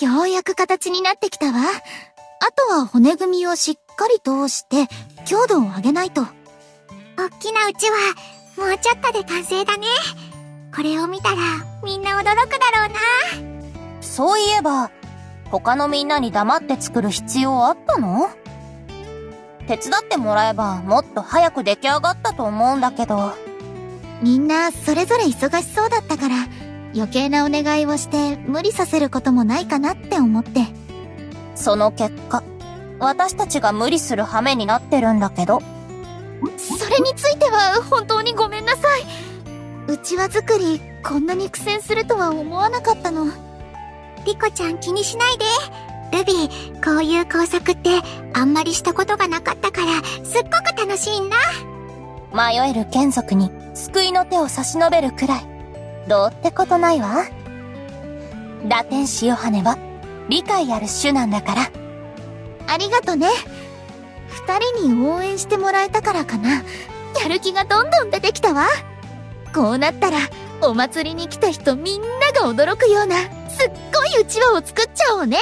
ようやく形になってきたわ。あとは骨組みをしっかり通して強度を上げないと。おっきなうちはもうちょっとで完成だね。これを見たらみんな驚くだろうな。そういえば、他のみんなに黙って作る必要あったの？手伝ってもらえばもっと早く出来上がったと思うんだけど。みんなそれぞれ忙しそうだったから余計なお願いをして無理させることもないかなって思って。その結果、私たちが無理する羽目になってるんだけど。それについては本当にごめんなさい。うちわ作りこんなに苦戦するとは思わなかったの。リコちゃん気にしないで。ルビー、こういう工作ってあんまりしたことがなかったからすっごく楽しいんだ。迷える眷属に救いの手を差し伸べるくらい、どうってことないわ。打天使ヨハネは理解ある種なんだから。ありがとね。二人に応援してもらえたからかな。やる気がどんどん出てきたわ。こうなったら、お祭りに来た人みんなが驚くような、すっごいうちわを作っちゃおうね。